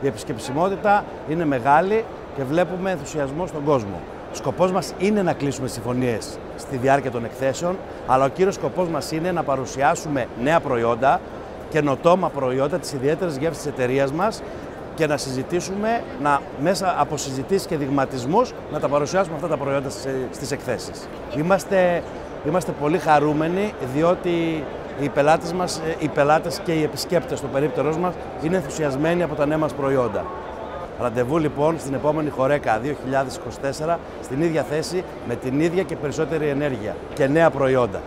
Η επισκεψιμότητα είναι μεγάλη και βλέπουμε ενθουσιασμό στον κόσμο. Σκοπός μας είναι να κλείσουμε συμφωνίες στη διάρκεια των εκθέσεων, αλλά ο κύριος σκοπός μας είναι να παρουσιάσουμε νέα προϊόντα, καινοτόμα προϊόντα τη ιδιαίτερη γεύση της εταιρείας μας και να συζητήσουμε, να, μέσα από συζητήσεις και δειγματισμούς, να τα παρουσιάσουμε αυτά τα προϊόντα στις εκθέσεις. Είμαστε, είμαστε πολύ χαρούμενοι, διότι οι πελάτες, μας, οι πελάτες και οι επισκέπτες του περίπτερός μας είναι ενθουσιασμένοι από τα νέα μας προϊόντα. Ραντεβού λοιπόν στην επόμενη Χορέκα 2024 στην ίδια θέση με την ίδια και περισσότερη ενέργεια και νέα προϊόντα.